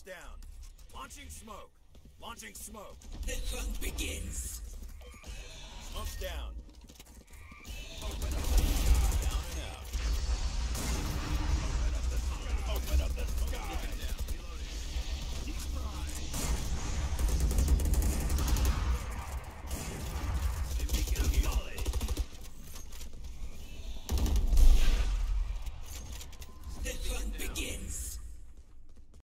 Smoke's down. Launching smoke. Launching smoke. The hunt begins. Smoke's down.